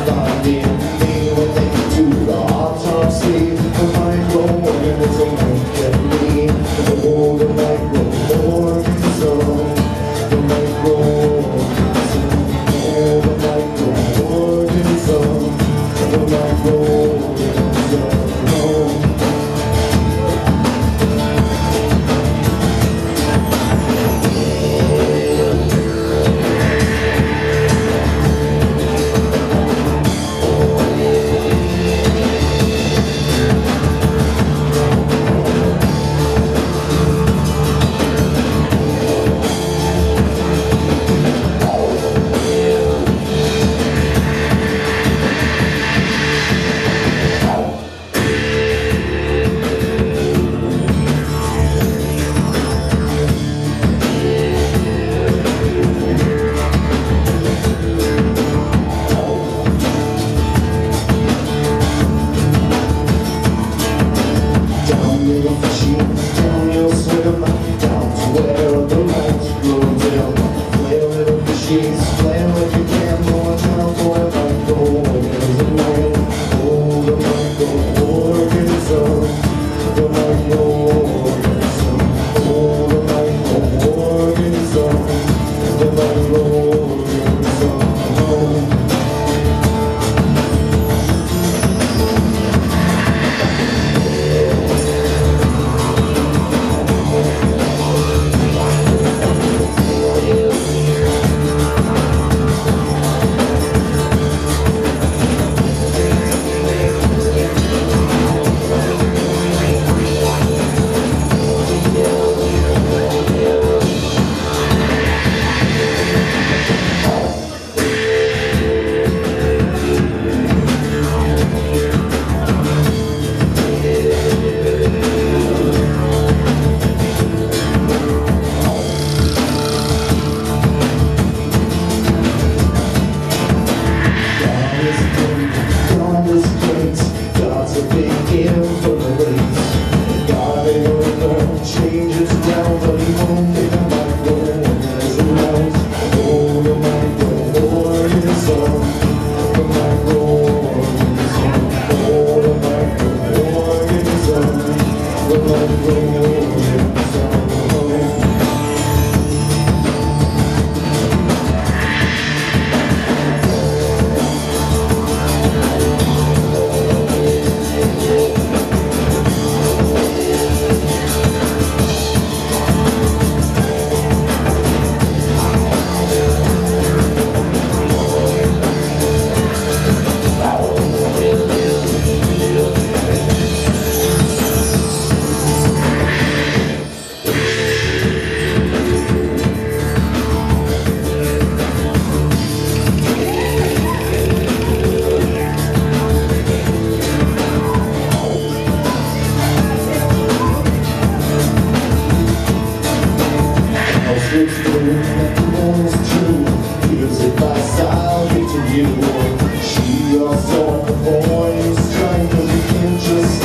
are little if the moon is true, even if I sigh to you. She also avoids trying to be interesting.